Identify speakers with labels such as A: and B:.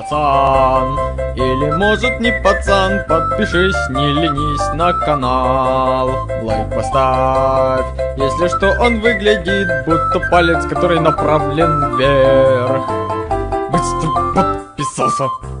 A: пацан. Или может не пацан Подпишись, не ленись на канал. Лайк поставь. Если что он выглядит Будто палец, который направлен вверх. Быстро подписался.